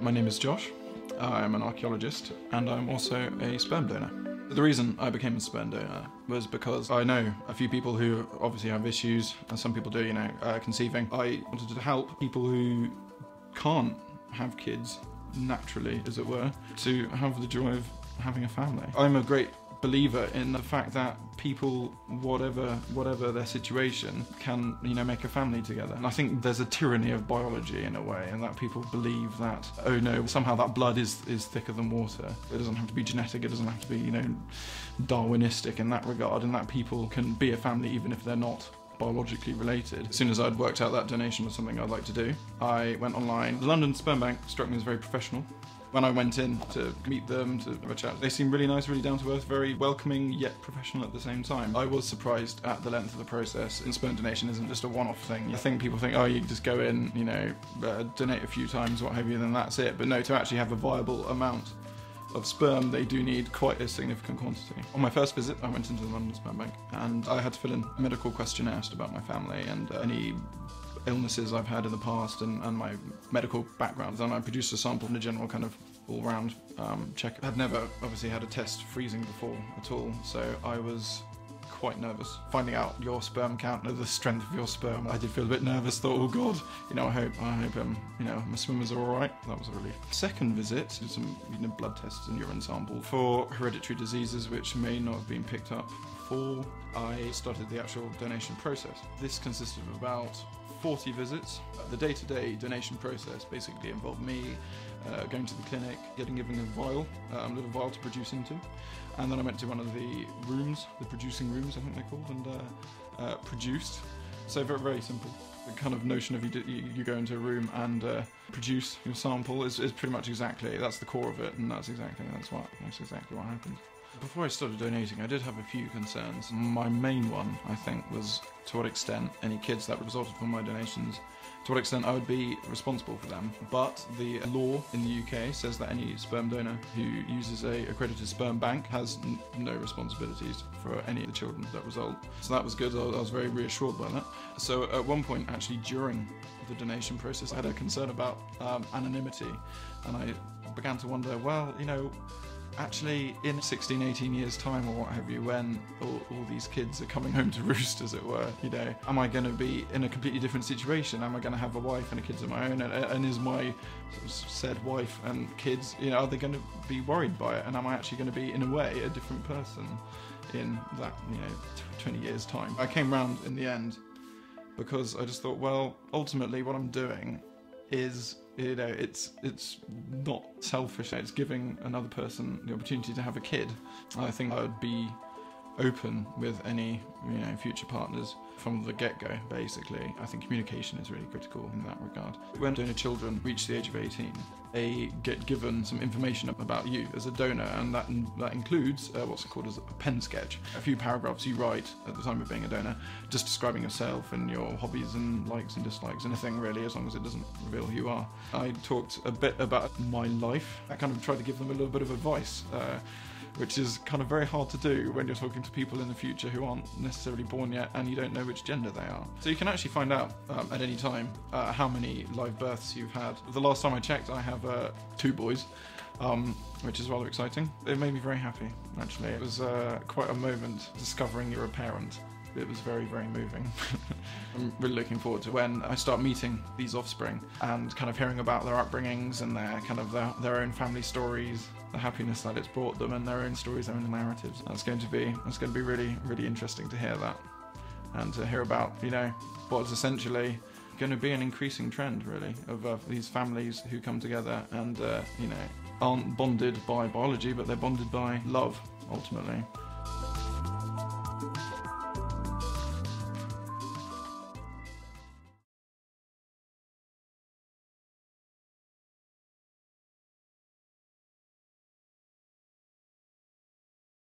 My name is Josh. I'm an archaeologist and I'm also a sperm donor. The reason I became a sperm donor was because I know a few people who obviously have issues, and some people do, you know, uh, conceiving. I wanted to help people who can't have kids naturally, as it were, to have the joy of having a family. I'm a great believer in the fact that people, whatever whatever their situation, can you know make a family together. And I think there's a tyranny of biology in a way, and that people believe that oh no, somehow that blood is is thicker than water. It doesn't have to be genetic. It doesn't have to be you know Darwinistic in that regard, and that people can be a family even if they're not biologically related. As soon as I'd worked out that donation was something I'd like to do, I went online. The London Sperm Bank struck me as very professional when I went in to meet them, to have a chat, they seemed really nice, really down to earth, very welcoming yet professional at the same time. I was surprised at the length of the process. And sperm donation isn't just a one-off thing. I think people think, oh, you just go in, you know, uh, donate a few times, what have you, then that's it. But no, to actually have a viable amount of sperm, they do need quite a significant quantity. On my first visit, I went into the London Sperm Bank and I had to fill in a medical questionnaire about my family and uh, any illnesses I've had in the past and, and my medical background. and I produced a sample in a general kind of all-round um, check. I'd never obviously had a test freezing before at all, so I was quite nervous. Finding out your sperm count and the strength of your sperm, I did feel a bit nervous. Thought, oh god, you know, I hope, I hope, um, you know, my swimmers are all right. That was a relief. Second visit, did some you know, blood tests and urine sample for hereditary diseases which may not have been picked up before I started the actual donation process. This consisted of about 40 visits. The day-to-day donation process basically involved me uh, going to the clinic, getting given a vial, um, a little vial to produce into, and then I went to one of the rooms, the producing rooms I think they're called, and uh, uh, produced. So very, very simple. The kind of notion of you, do, you, go into a room and uh, produce your sample is, is pretty much exactly, that's the core of it, and that's exactly, that's what, that's exactly what happened. Before I started donating, I did have a few concerns. My main one, I think, was to what extent any kids that resulted from my donations, to what extent I would be responsible for them. But the law in the UK says that any sperm donor who uses a accredited sperm bank has no responsibilities for any of the children that result. So that was good. I was very reassured by that. So at one point, actually during the donation process, I had a concern about um, anonymity, and I began to wonder, well, you know, actually in 16, 18 years time or what have you, when all, all, these kids are coming home to roost, as it were, you know, am I going to be in a completely different situation? Am I going to have a wife and a kids of my own? And, and is my said wife and kids, you know, are they going to be worried by it? And am I actually going to be, in a way, a different person in that, you know, 20 years time? I came round in the end because I just thought, well, ultimately what I'm doing is you know it's it's not selfish. It's giving another person the opportunity to have a kid. I think i would be open with any you know future partners from the get-go basically. I think communication is really critical in that regard. When donor children reach the age of 18 they get given some information about you as a donor and that that includes uh, what's called as a pen sketch. A few paragraphs you write at the time of being a donor just describing yourself and your hobbies and likes and dislikes anything really as long as it doesn't reveal who you are. I talked a bit about my life. I kind of tried to give them a little bit of advice. Uh, which is kind of very hard to do when you're talking to people in the future who aren't necessarily born yet and you don't know which gender they are. So you can actually find out um, at any time uh, how many live births you've had. The last time I checked, I have uh, two boys. Um, which is rather exciting. It made me very happy, actually. It was uh, quite a moment discovering you're a parent it was very, very moving. I'm really looking forward to when I start meeting these offspring and kind of hearing about their upbringings and their kind of their, their own family stories, the happiness that it's brought them, and their own stories, their own narratives. That's going to be that's going to be really, really interesting to hear that and to hear about you know what is essentially going to be an increasing trend really of uh, these families who come together and uh, you know aren't bonded by biology but they're bonded by love ultimately